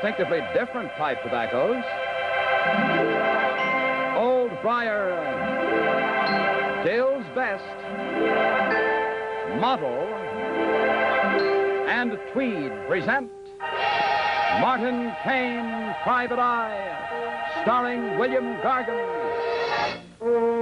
distinctively different pipe tobaccos, Old Briar, Dill's Best, Model, and Tweed present Martin Kane, Private Eye, starring William Gargan.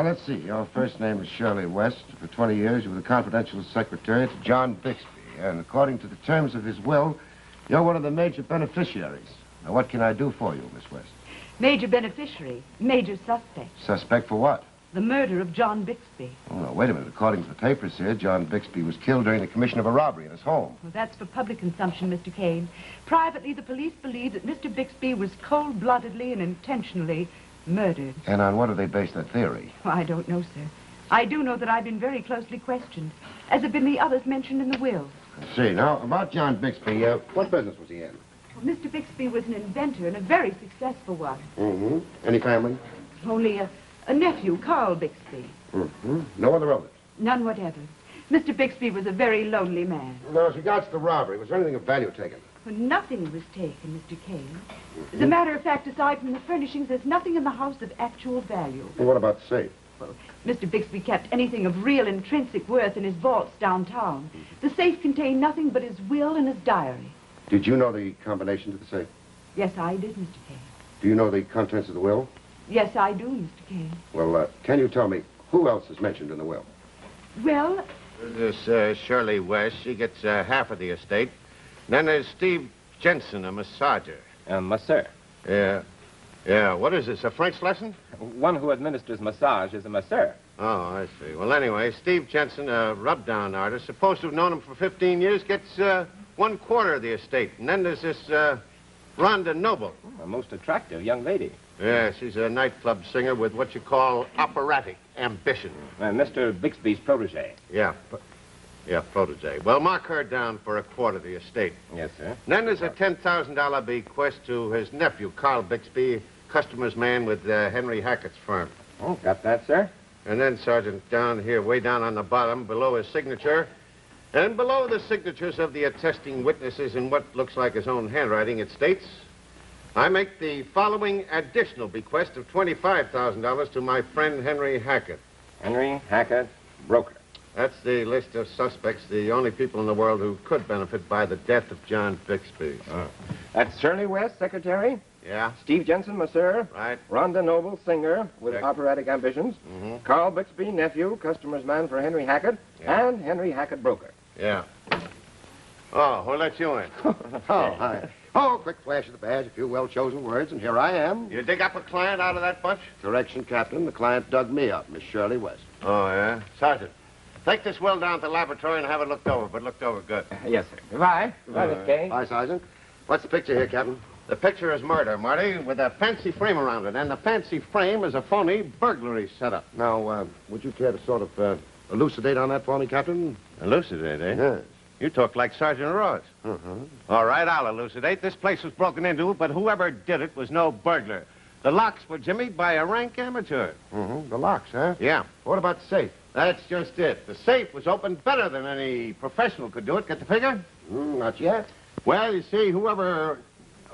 Now, let's see. Your first name is Shirley West. For 20 years, you were the confidential secretary to John Bixby. And according to the terms of his will, you're one of the major beneficiaries. Now, what can I do for you, Miss West? Major beneficiary, major suspect. Suspect for what? The murder of John Bixby. Oh, no, wait a minute. According to the papers here, John Bixby was killed during the commission of a robbery in his home. Well, that's for public consumption, Mr. Kane. Privately, the police believe that Mr. Bixby was cold-bloodedly and intentionally murdered. And on what do they base that theory? Oh, I don't know, sir. I do know that I've been very closely questioned, as have been the others mentioned in the will. Let's see. Now, about John Bixby, uh, what business was he in? Well, Mr. Bixby was an inventor and a very successful one. Mm-hmm. Any family? Only a, a nephew, Carl Bixby. Mm-hmm. No other relatives? None whatever. Mr. Bixby was a very lonely man. Now, as regards to the robbery, was there anything of value taken? Well, nothing was taken, Mr. Kane. As a matter of fact, aside from the furnishings, there's nothing in the house of actual value. Well, what about the safe? Well, Mr. Bixby kept anything of real intrinsic worth in his vaults downtown. The safe contained nothing but his will and his diary. Did you know the combination to the safe? Yes, I did, Mr. Kane. Do you know the contents of the will? Yes, I do, Mr. Kane. Well, uh, can you tell me who else is mentioned in the will? Well, This uh, Shirley West, she gets uh, half of the estate. Then there's Steve Jensen, a massager. Uh, masseur. Yeah. Yeah, what is this, a French lesson? One who administers massage is a masseur. Oh, I see. Well, anyway, Steve Jensen, a rub-down artist, supposed to have known him for 15 years, gets uh, one quarter of the estate. And then there's this uh, Rhonda Noble. A most attractive young lady. Yeah, she's a nightclub singer with what you call operatic ambition. Uh, Mr. Bixby's protege. Yeah, yeah, protege. Well, mark her down for a quarter of the estate. Yes, sir. Then there's a $10,000 bequest to his nephew, Carl Bixby, customer's man with uh, Henry Hackett's firm. Oh, got that, sir? And then, Sergeant, down here, way down on the bottom, below his signature, and below the signatures of the attesting witnesses in what looks like his own handwriting, it states, I make the following additional bequest of $25,000 to my friend Henry Hackett. Henry Hackett, broker. That's the list of suspects, the only people in the world who could benefit by the death of John Bixby. That's Shirley West, secretary. Yeah, Steve Jensen, masseur. right. Rhonda Noble, singer with Check. operatic ambitions. Mhm. Carl Bixby, nephew, customer's man for Henry Hackett. Yeah. And Henry Hackett, broker. Yeah. Oh, who let you in? Oh, hi. Oh, quick flash of the badge, a few well-chosen words, and here I am. You dig up a client out of that bunch? Correction, Captain. The client dug me up, Miss Shirley West. Oh, yeah? Sergeant, take this will down to the laboratory and have it looked over, but looked over good. Yes, sir. Goodbye. Goodbye, Miss Kay. Hi, Sergeant. What's the picture here, Captain? The picture is murder, Marty, with a fancy frame around it, and the fancy frame is a phony burglary setup. Now, uh, would you care to sort of uh, elucidate on that for me, Captain? Elucidate, eh? Yes. You talk like Sergeant Ross. Uh-huh. All right, I'll elucidate. This place was broken into, but whoever did it was no burglar. The locks were jimmied by a rank amateur. Mm-hmm. The locks, huh? Yeah, What about the safe? That's just it. The safe was opened better than any professional could do it. Get the figure? Mm, not yet. Well, you see, whoever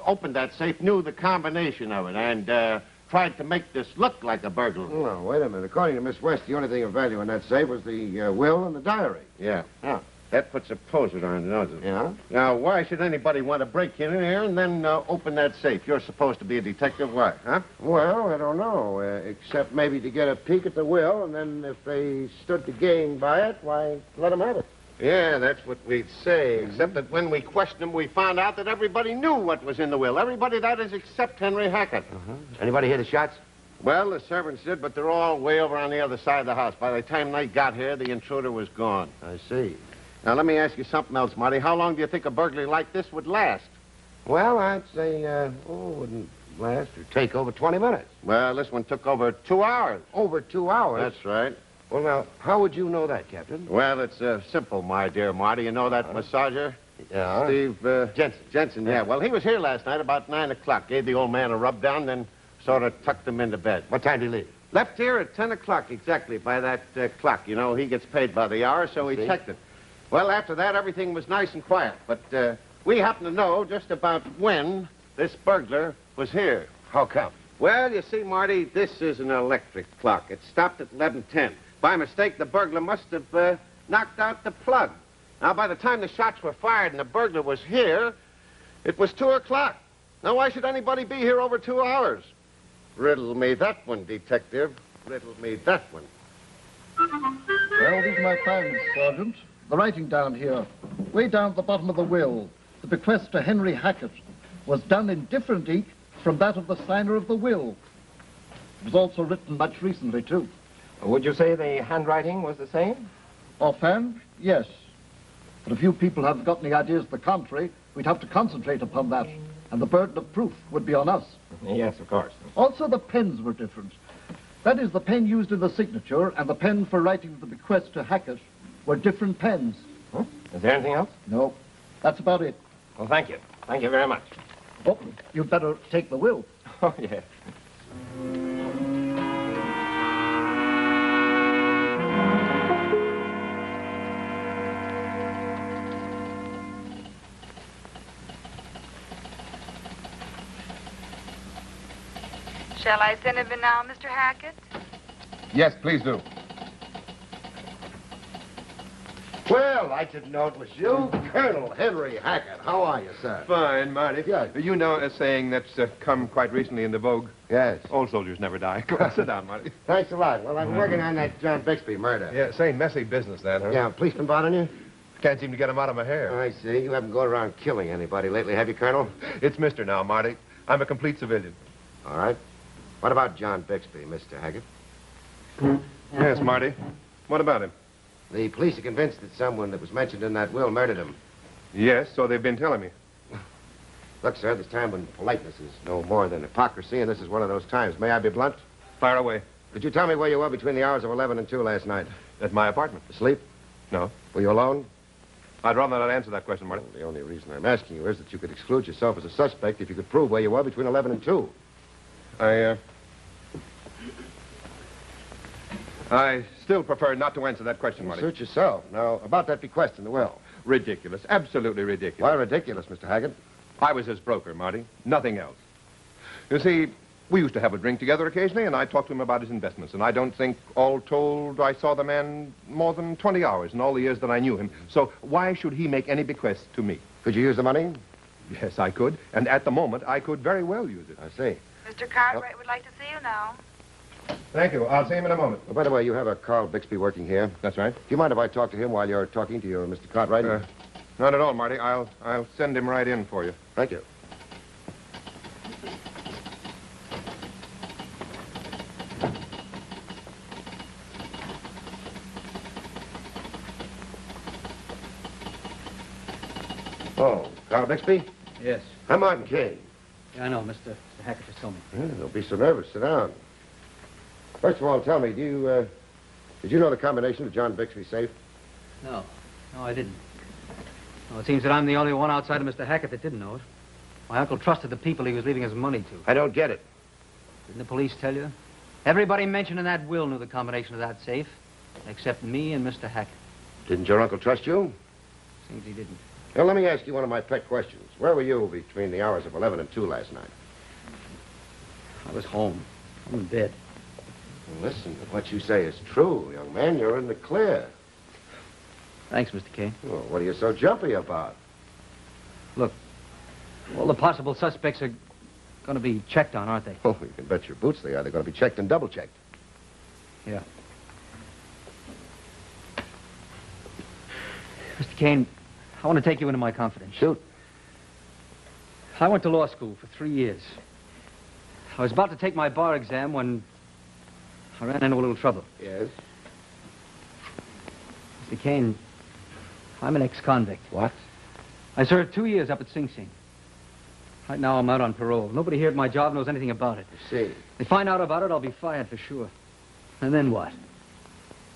opened that safe knew the combination of it and uh, tried to make this look like a burglar. No, wait a minute. According to Miss West, the only thing of value in that safe was the uh, will and the diary. Yeah. Yeah. That puts a poser on doesn't it? Yeah? Now, why should anybody want to break in here and then uh, open that safe? You're supposed to be a detective. Why, huh? Well, I don't know, uh, except maybe to get a peek at the will, and then if they stood to gain by it, why, let them have it. Yeah, that's what we'd say. Except that when we questioned him, we found out that everybody knew what was in the will. Everybody, that is, except Henry Hackett. Anybody hear the shots? Well, the servants did, but they're all way over on the other side of the house. By the time they got here, the intruder was gone. I see. Now, let me ask you something else, Marty. How long do you think a burglary like this would last? Well, I'd say, uh, oh, it wouldn't last or take over 20 minutes. Well, this one took over two hours. Over two hours? That's right. Well, now, how would you know that, Captain? Well, it's uh, simple, my dear Marty. You know that massager? Yeah. Steve uh, Jensen. Jensen, yeah. Well, he was here last night about 9 o'clock. Gave the old man a rub down, then sort of tucked him into bed. What time did he leave? Left here at 10 o'clock exactly by that uh, clock. You know, he gets paid by the hour, so he checked it. Well, after that, everything was nice and quiet. But uh, we happen to know just about when this burglar was here. How come? Well, you see, Marty, this is an electric clock. It stopped at 11.10. By mistake, the burglar must have uh, knocked out the plug. Now, by the time the shots were fired and the burglar was here, it was 2 o'clock. Now, why should anybody be here over two hours? Riddle me that one, detective. Riddle me that one. Well, these are my findings, Sergeant. The writing down here, way down at the bottom of the will, the bequest to Henry Hackett was done in different ink from that of the signer of the will. It was also written much recently, too. Would you say the handwriting was the same? Offhand, yes. But if you people have got any ideas to the contrary, we'd have to concentrate upon that, and the burden of proof would be on us. Yes, of course. Also, the pens were different. That is, the pen used in the signature and the pen for writing the bequest to Hackett were different pens. Huh? Is there anything else? No, that's about it. Well, thank you. Thank you very much. Oh, you'd better take the will. Oh, yes. Shall I send him in now, Mr. Hackett? Yes, please do. Well, I didn't know it was you, Colonel Henry Hackett. How are you, sir? Fine, Marty. Yes. You know a saying that's uh, come quite recently into vogue? Yes. Old soldiers never die. Go on, sit down, Marty. Thanks a lot. Well, I'm working on that John Bixby murder. Yeah, same messy business, that, huh? Yeah, policeman bothering you? Can't seem to get him out of my hair. I see. You haven't gone around killing anybody lately, have you, Colonel? It's Mister now, Marty. I'm a complete civilian. All right. What about John Bixby, Mr. Hackett? Yes, Marty. What about him? The police are convinced that someone that was mentioned in that will murdered him. Yes, so they've been telling me. Look, sir, this time when politeness is no more than hypocrisy, and this is one of those times. May I be blunt? Fire away. Could you tell me where you were between the hours of 11 and 2 last night? At my apartment. Asleep? No. Were you alone? I'd rather not answer that question, Marty. Well, the only reason I'm asking you is that you could exclude yourself as a suspect if you could prove where you were between 11 and 2. I, uh... I still prefer not to answer that question, Marty. Suit yourself. Now, about that bequest in the will. Ridiculous. Absolutely ridiculous. Why ridiculous, Mr. Hackett? I was his broker, Marty. Nothing else. You see, we used to have a drink together occasionally, and I talked to him about his investments. And I don't think, all told, I saw the man more than 20 hours in all the years that I knew him. So why should he make any bequest to me? Could you use the money? Yes, I could. And at the moment, I could very well use it. I see. Mr. Cartwright would like to see you now. Thank you. I'll see him in a moment. Oh, by the way, you have a Carl Bixby working here. That's right. Do you mind if I talk to him while you're talking to your Mr. Cartwright? Uh, not at all, Marty. I'll, I'll send him right in for you. Thank you. Oh, Carl Bixby? Yes. I'm Martin Kane. Yeah, I know. Mr. Hackett just told me. Yeah, don't be so nervous. Sit down. First of all, tell me, do you, uh, did you know the combination of John Bixby's safe? No. No, I didn't. Well, it seems that I'm the only one outside of Mr. Hackett that didn't know it. My uncle trusted the people he was leaving his money to. I don't get it. Didn't the police tell you? Everybody mentioned in that will knew the combination of that safe, except me and Mr. Hackett. Didn't your uncle trust you? Seems he didn't. Well, let me ask you one of my pet questions. Where were you between the hours of 11 and 2 last night? I was home. I'm in bed. Listen, if what you say is true, young man, you're in the clear. Thanks, Mr. Kane. Well, what are you so jumpy about? Look, all the possible suspects are going to be checked on, aren't they? Oh, you can bet your boots they are. They're going to be checked and double checked. Yeah. Mr. Kane, I want to take you into my confidence. Shoot. I went to law school for three years. I was about to take my bar exam when I ran into a little trouble. Yes? Mr. Kane, I'm an ex-convict. What? I served two years up at Sing Sing. Right now, I'm out on parole. Nobody here at my job knows anything about it. I see. They find out about it, I'll be fired for sure. And then what?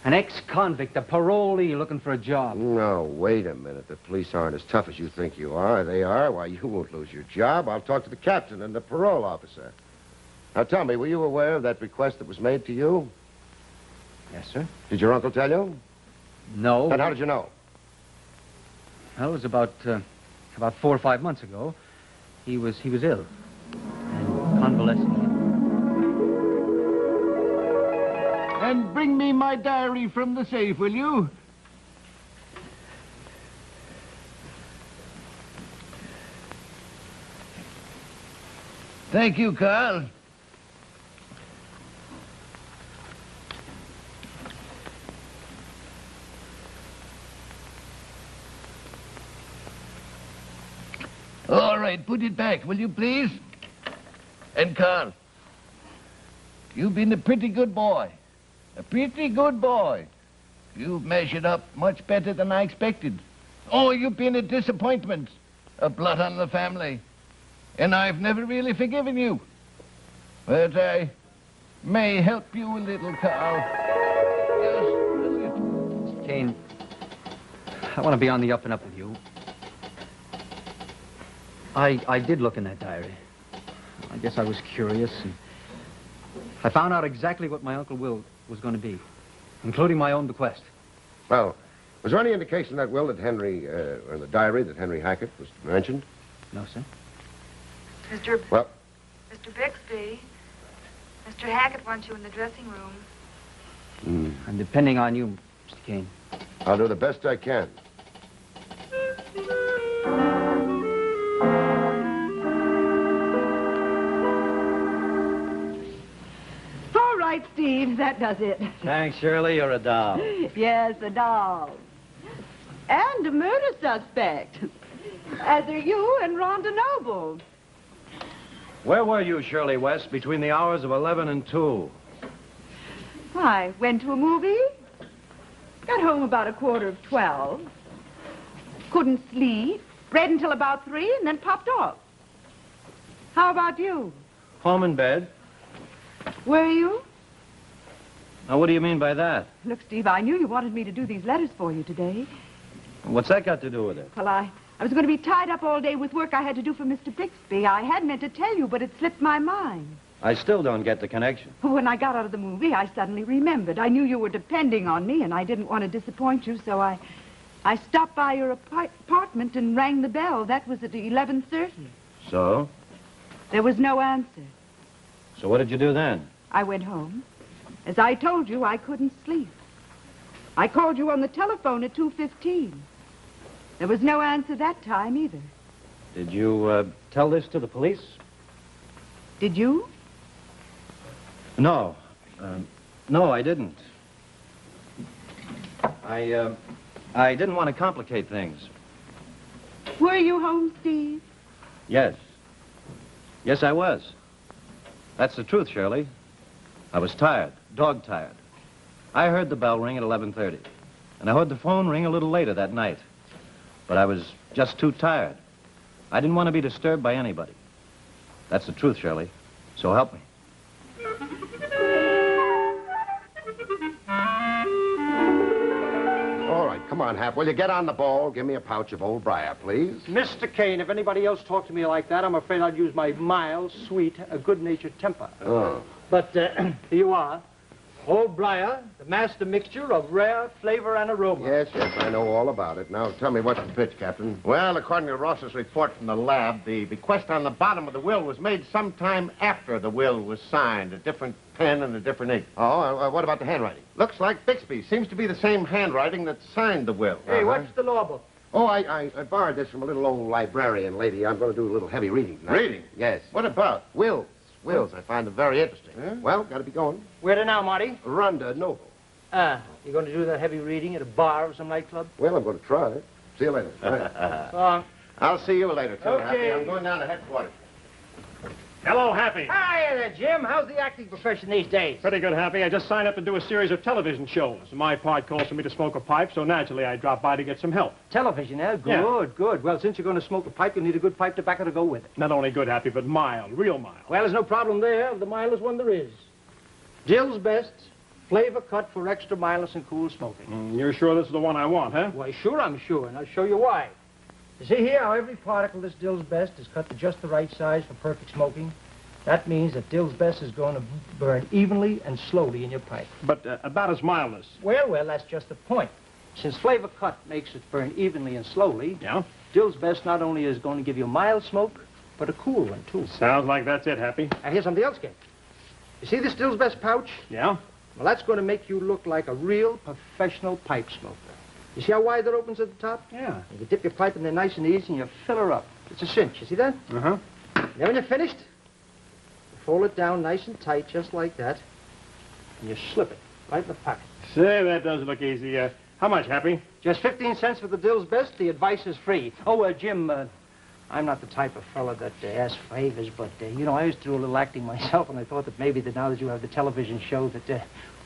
An ex-convict, a parolee looking for a job. No, wait a minute. The police aren't as tough as you think you are. They are. Why, you won't lose your job. I'll talk to the captain and the parole officer. Now, tell me, were you aware of that request that was made to you? Yes, sir. Did your uncle tell you? No. And how did you know? Well, it was about uh, about four or five months ago. He was he was ill and convalescing. And bring me my diary from the safe, will you? Thank you, Carl. Put it back, will you, please? And Carl, you've been a pretty good boy. A pretty good boy. You've measured up much better than I expected. Oh, you've been a disappointment. A blot on the family. And I've never really forgiven you. But I may help you a little, Carl. Just a little. Kane, I want to be on the up and up with you. I I did look in that diary. I guess I was curious, and I found out exactly what my Uncle Will was going to be, including my own bequest. Well, was there any indication in that will that Henry, uh, or in the diary that Henry Hackett was mentioned? No, sir. Mr. Well, Mr. Bixby, Mr. Hackett wants you in the dressing room. I'm depending on you, Mr. Kane. I'll do the best I can. Steve, that does it. Thanks, Shirley. You're a doll. Yes, a doll. And a murder suspect. As are you and Rhonda Noble. Where were you, Shirley West, between the hours of 11 and 2? I went to a movie. Got home about a quarter of twelve. Couldn't sleep. Read until about three and then popped off. How about you? Home in bed. Were you? Now, what do you mean by that? Look, Steve, I knew you wanted me to do these letters for you today. What's that got to do with it? Well, I, I was going to be tied up all day with work I had to do for Mr. Bixby. I had meant to tell you, but it slipped my mind. I still don't get the connection. When I got out of the movie, I suddenly remembered. I knew you were depending on me, and I didn't want to disappoint you, so I, I stopped by your apart- apartment and rang the bell. That was at 11.30. So? There was no answer. So what did you do then? I went home. As I told you, I couldn't sleep. I called you on the telephone at 2.15. There was no answer that time either. Did you uh, tell this to the police? Did you? No. Um, no, I didn't. I, uh, I didn't want to complicate things. Were you home, Steve? Yes. Yes, I was. That's the truth, Shirley. I was tired, dog tired. I heard the bell ring at 11.30, and I heard the phone ring a little later that night. But I was just too tired. I didn't want to be disturbed by anybody. That's the truth, Shirley. So help me. All right, come on, Hap. Will you get on the ball? Give me a pouch of old briar, please. Mr. Kane, if anybody else talked to me like that, I'm afraid I'd use my mild, sweet, uh, good-natured temper. Oh. But uh, here you are. Old Briar, the master mixture of rare flavor and aroma. Yes, yes, I know all about it. Now, tell me what's the pitch, Captain. Well, according to Ross's report from the lab, the bequest on the bottom of the will was made sometime after the will was signed, a different pen and a different ink. Oh, uh, what about the handwriting? Looks like Bixby. Seems to be the same handwriting that signed the will. Hey, Uh-huh. what's the law book? Oh, I, I, I borrowed this from a little old librarian lady. I'm going to do a little heavy reading tonight. Reading? Yes. What about? Wills. Wills. I find them very interesting. Well, got to be going. Where to now, Marty? Rhonda Noble. Ah, you going to do that heavy reading at a bar or some nightclub? Well, I'm going to try. See you later. Bye. Uh, I'll see you later, too, Okay. Happy. I'm going down to headquarters. Hello, Happy. Hi there, Jim. How's the acting profession these days? Pretty good, Happy. I just signed up to do a series of television shows. My part calls for me to smoke a pipe, so naturally I dropped by to get some help. Television, eh? Good, Yeah. good. Well, since you're going to smoke a pipe, you'll need a good pipe tobacco to go with it. Not only good, Happy, but mild, real mild. Well, there's no problem there. The mildest one there is. Dill's Best, flavor cut for extra mildness and cool smoking. Mm, You're sure this is the one I want, huh? Why, sure I'm sure, and I'll show you why. You see here how every particle of this Dill's Best is cut to just the right size for perfect smoking? That means that Dill's Best is going to burn evenly and slowly in your pipe. But uh, about its mildness. Well, well, that's just the point. Since flavor cut makes it burn evenly and slowly, Yeah? Dill's Best not only is going to give you a mild smoke, but a cool one, too. Sounds like that's it, Happy. Now, here's something else, Kid. You see this Dill's Best pouch? Yeah? Well, that's going to make you look like a real professional pipe smoker. You see how wide that opens at the top? Yeah. You dip your pipe in there nice and easy, and you fill her up. It's a cinch. You see that? Uh-huh. Then when you're finished, you fold it down nice and tight, just like that, and you slip it right in the pocket. Say, that does look easy. Uh, how much, Happy? Just 15 cents for the Dill's Best. The advice is free. Oh, uh, Jim, uh, I'm not the type of fella that uh, asks favors, but, uh, you know, I used to do a little acting myself, and I thought that maybe that now that you have the television show that, uh,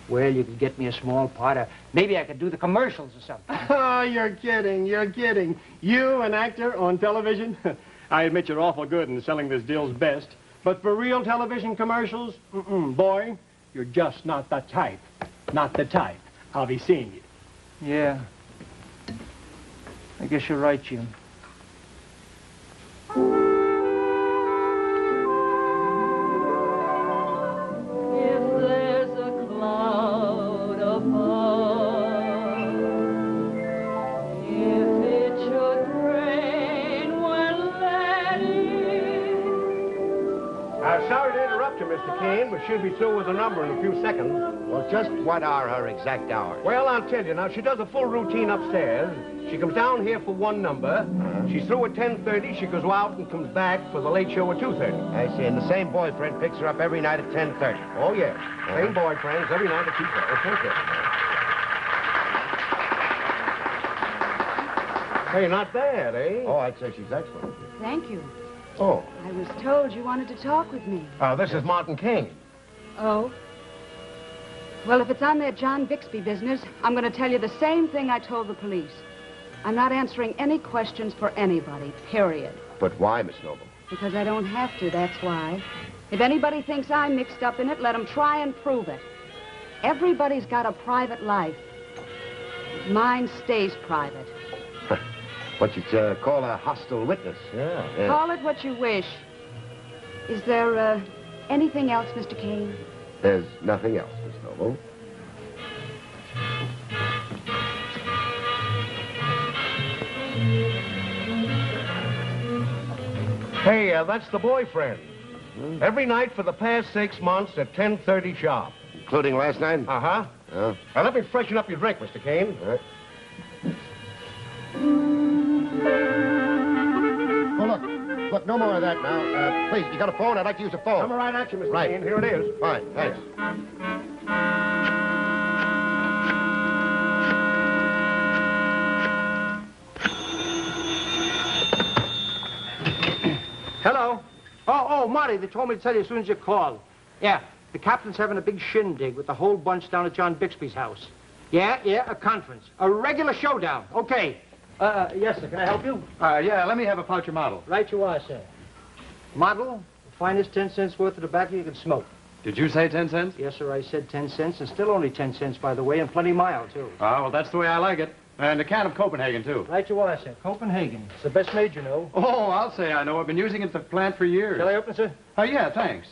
well, you could get me a small part, or maybe I could do the commercials or something. Oh, you're kidding. You're kidding. You, an actor on television? I admit you're awful good in selling this Dill's Best. But for real television commercials, mm-mm, boy, you're just not the type. Not the type. I'll be seeing you. Yeah. I guess you're right, Jim. She'll be through with the number in a few seconds. Well, just what are her exact hours? Well, I'll tell you now. She does a full routine upstairs. She comes down here for one number. She's through at 10.30. She goes out and comes back for the late show at 2.30. I see. And the same boyfriend picks her up every night at 10.30. Oh, yes. Same boyfriends every night at 2.30. Hey, not bad, eh? Oh, I'd say she's excellent. Thank you. Oh. I was told you wanted to talk with me. Uh, this is Martin Kane. Oh? Well, if it's on that John Bixby business, I'm going to tell you the same thing I told the police. I'm not answering any questions for anybody, period. But why, Miss Noble? Because I don't have to, that's why. If anybody thinks I'm mixed up in it, let them try and prove it. Everybody's got a private life. Mine stays private. What you'd uh, call a hostile witness. Yeah. Call it what you wish. Is there, uh, anything else, Mr. Kane? There's nothing else, Miss Noble. Hey, uh, that's the boyfriend. Every night for the past six months at 10.30 sharp. Including last night? Uh-huh. Yeah. Now, let me freshen up your drink, Mr. Kane. All right. Look. Look, no more of that now. Uh, please, you got a phone? I'd like to use a phone. Coming right at you, Mr. Right. Kane. Here it is. Fine, thanks. Hello. Oh, oh, Marty, they told me to tell you as soon as you called. Yeah, the captain's having a big shindig with the whole bunch down at John Bixby's house. Yeah, yeah, a conference. A regular showdown. Okay. Uh, uh, yes, sir. Can I help you? Uh, yeah, let me have a pouch of model. Right you are, sir. Model, the finest 10 cents worth of tobacco you can smoke. Did you say 10 cents? Yes, sir, I said 10 cents, and still only 10 cents, by the way, and plenty mild, too. Ah, well, that's the way I like it. And a can of Copenhagen, too. Right you are, sir. Copenhagen. It's the best made, you know. Oh, I'll say I know. I've been using it at the plant for years. Shall I open it, sir? Oh, yeah, thanks.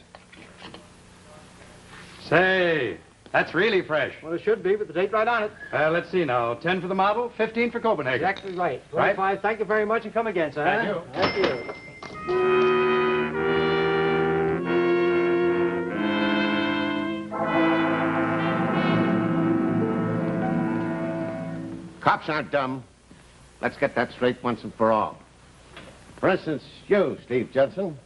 Say, that's really fresh. Well, it should be, but the date right on it. Uh, let's see now. 10 for the model, 15 for Copenhagen. Exactly right. Right. 25. Thank you very much, and come again, sir. Thank huh? you. Thank you. Cops aren't dumb. Let's get that straight once and for all. For instance, you, Steve Judson.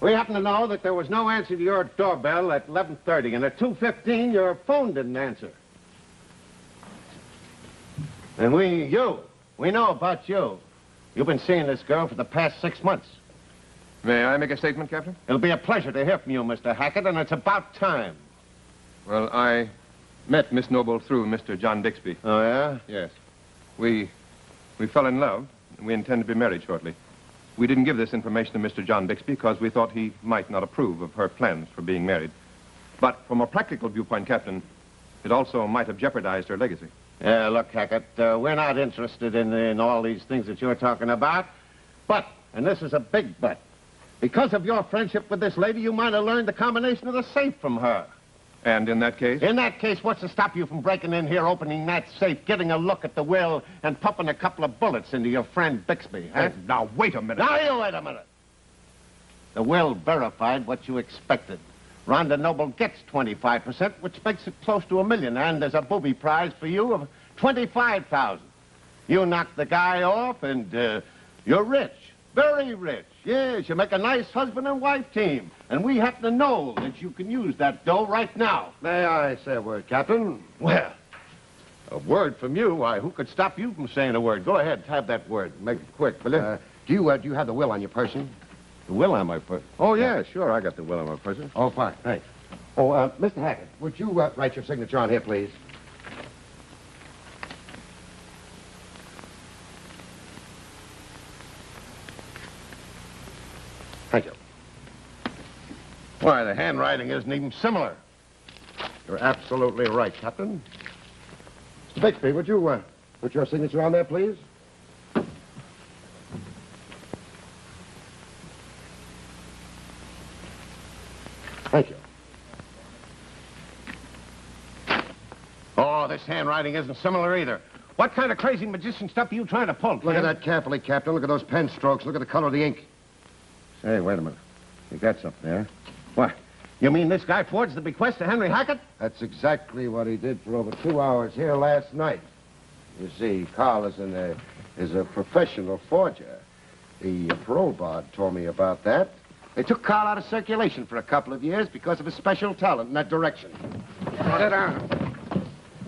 We happen to know that there was no answer to your doorbell at 11.30, and at 2.15, your phone didn't answer. And we, you, we know about you. You've been seeing this girl for the past six months. May I make a statement, Captain? It'll be a pleasure to hear from you, Mr. Hackett, and it's about time. Well, I met Miss Noble through Mr. John Bixby. Oh, yeah? Yes. We, we fell in love, and we intend to be married shortly. We didn't give this information to Mr. John Bixby because we thought he might not approve of her plans for being married. But from a practical viewpoint, Captain, it also might have jeopardized her legacy. Yeah, look, Hackett, uh, we're not interested in, in all these things that you're talking about. But, and this is a big but, because of your friendship with this lady, you might have learned the combination of the safe from her. And in that case? In that case, what's to stop you from breaking in here, opening that safe, getting a look at the will, and pumping a couple of bullets into your friend Bixby, huh? Oh, now, wait a minute. Now, you wait a minute. The will verified what you expected. Rhonda Noble gets 25%, which makes it close to a million, and there's a booby prize for you of 25000 You knock the guy off, and uh, you're rich. Very rich. Yes, you make a nice husband and wife team. And we happen to know that you can use that dough right now. May I say a word, Captain? Well, a word from you? Why, who could stop you from saying a word? Go ahead, have that word. Make it quick, will you? Uh, do you, uh, do you have the will on your person? the will on my person. Oh, yeah, sure, I got the will on my person. Oh, fine, thanks. Oh, uh, Mr. Hackett, would you uh, write your signature on here, please? Thank you. Why, the handwriting isn't even similar. You're absolutely right, Captain. Mr. Bixby, would you uh, put your signature on there, please? Thank you. Oh, this handwriting isn't similar either. What kind of crazy magician stuff are you trying to pull, Look at that carefully, Captain. Look at those pen strokes. Look at the color of the ink. Say, wait a minute. think that's up there. What? You mean this guy forged the bequest to Henry Hackett? That's exactly what he did for over two hours here last night. You see, Carl is, uh, is a professional forger. The parole board told me about that. They took Carl out of circulation for a couple of years because of his special talent in that direction. Sit down.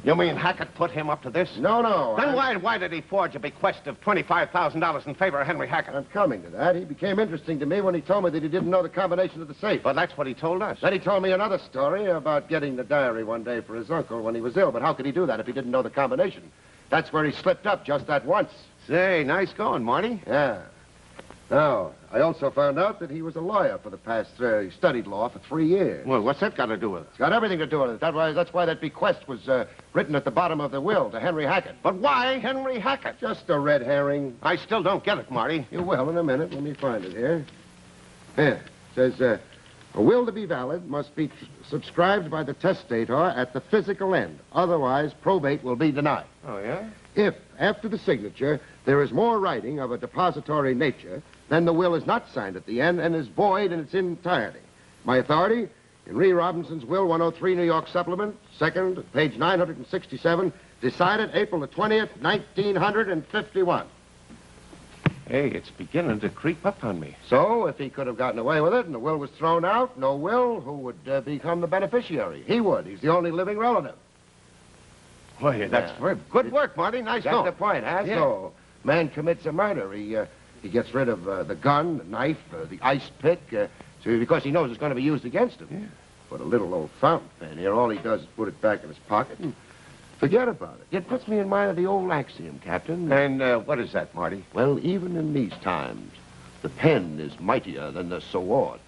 You mean Hackett put him up to this? No, no. Then I'm- why, why did he forge a bequest of $25,000 in favor of Henry Hackett? I'm coming to that. He became interesting to me when he told me that he didn't know the combination of the safe. Well, that's what he told us. Then he told me another story about getting the diary one day for his uncle when he was ill. But how could he do that if he didn't know the combination? That's where he slipped up just that once. Say, nice going, Marty. Yeah. Now, I also found out that he was a lawyer for the past, uh, he studied law for three years. Well, what's that got to do with it? It's got everything to do with it. That why, that's why that bequest was uh, written at the bottom of the will to Henry Hackett. But why Henry Hackett? Just a red herring. I still don't get it, Marty. You will in a minute. Let me find it here. Here. It says, uh, a will to be valid must be subscribed by the testator at the physical end. Otherwise, probate will be denied. Oh, yeah? If, after the signature, there is more writing of a depository nature, then the will is not signed at the end and is void in its entirety. My authority, Henry Robinson's Will 103, New York Supplement, second, page 967, decided April the 20th, 1951. Hey, it's beginning to creep up on me. So, if he could have gotten away with it and the will was thrown out, no will, who would uh, become the beneficiary? He would. He's the only living relative. Well, yeah, that's Yeah. very good work, Marty. Nice That's going. the point, huh? Yeah. So, man commits a murder. He, uh, he gets rid of uh, the gun, the knife, uh, the ice pick, uh, so because he knows it's going to be used against him. But a little old fountain pen here, all he does is put it back in his pocket and forget about it. It puts me in mind of the old axiom, Captain. And uh, what is that, Marty? Well, even in these times, the pen is mightier than the sword.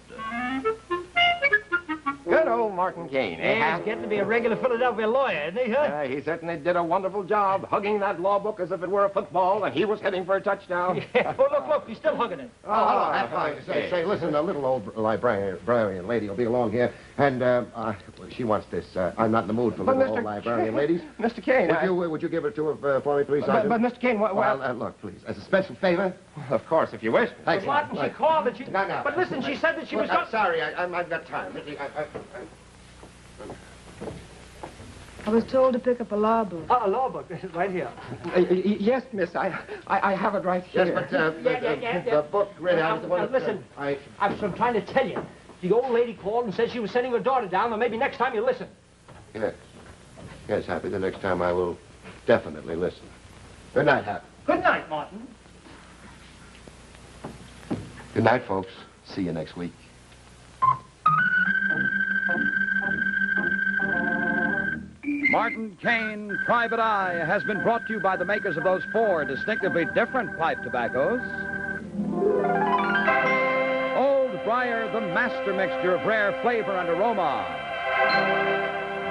Good old Martin Kane, eh? Yeah, he's getting to be a regular Philadelphia lawyer, isn't he, huh? Uh, he certainly did a wonderful job hugging that law book as if it were a football, and he was heading for a touchdown. Yeah. Oh, look, look, he's still hugging it. Oh, hello. Have fun. Say, say, listen, a little old librarian, librarian lady will be along here, and uh, uh, she wants this. Uh, I'm not in the mood for But little Mr. old librarian ladies. Mr. Kane, Would I- you, uh, would you give it to her uh, for me, please, But, Sergeant? but Mr. Kane, what, Well, well, uh, look, please, as a special favor. of course, if you wish. Thanks, But Martin, she Right. called and she... No, no. But listen, she said that she Look, was... I'm go- sorry, I, I'm, I've got time. I, I, I, I was told to pick up a law book. Oh, a law book, right here. Uh, y- y- yes, miss, I, I, I have it right here. yes, but uh, Yeah, the, yeah, yeah, the, yeah. the book read out is Now, uh, listen. I, I was I'm trying to tell you. The old lady called and said she was sending her daughter down, but maybe next time you listen. yes. Yes, Happy, the next time I will definitely listen. Good night, Happy. Good night, Martin. Good night, folks. See you next week. Martin Kane Private Eye has been brought to you by the makers of those four distinctively different pipe tobaccos. The master mixture of rare flavor and aroma.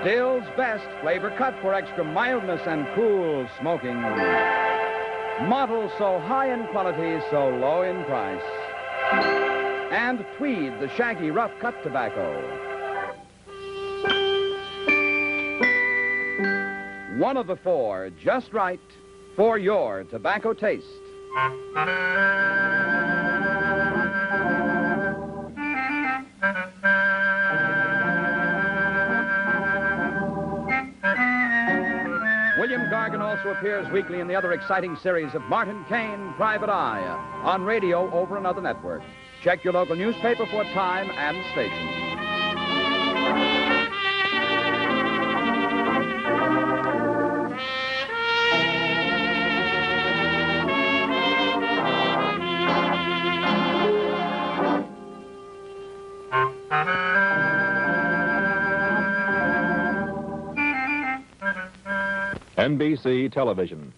Dill's best flavor cut for extra mildness and cool smoking. Model so high in quality, so low in price. And Tweed, the shaggy rough cut tobacco. One of the four, just right for your tobacco taste. William Gargan also appears weekly in the other exciting series of Martin Kane Private Eye on radio over another network. Check your local newspaper for time and station. NBC Television.